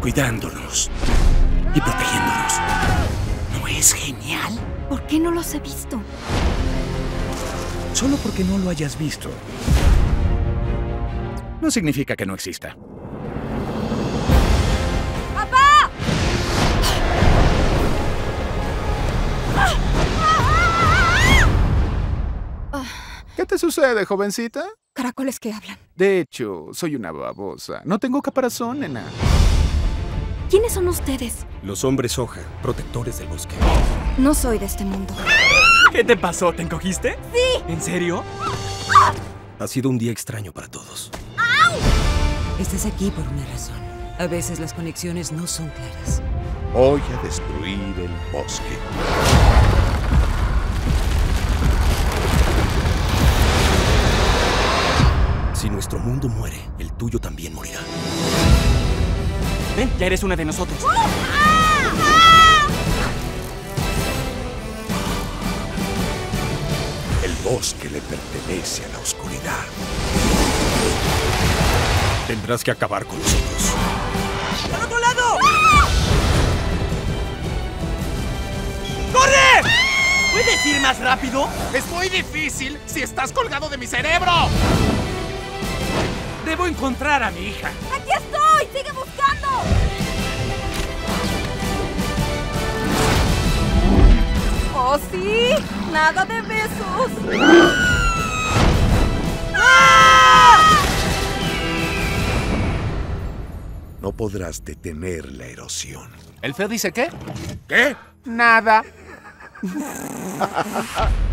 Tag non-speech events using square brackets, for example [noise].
cuidándonos y protegiéndonos. ¿No es genial? ¿Por qué no los he visto? Solo porque no lo hayas visto. No significa que no exista. ¡Papá! ¿Qué te sucede, jovencita? Caracoles que hablan. De hecho, soy una babosa. No tengo caparazón, nena. ¿Quiénes son ustedes? Los hombres hoja, protectores del bosque. No soy de este mundo. ¿Qué te pasó? ¿Te encogiste? ¡Sí! ¿En serio? Ha sido un día extraño para todos. Estás aquí por una razón. A veces las conexiones no son claras. Voy a destruir el bosque. Nuestro mundo muere, el tuyo también morirá. Ven, ya eres una de nosotros. El bosque le pertenece a la oscuridad. Tendrás que acabar con nosotros. ¡Al otro lado! ¡Corre! ¿Puedes ir más rápido? Es muy difícil si estás colgado de mi cerebro. Encontrar a mi hija. ¡Aquí estoy! ¡Sigue buscando! ¡Oh, sí! ¡Nada de besos! No podrás detener la erosión. ¿El feo dice qué? ¿Qué? Nada. [laughs]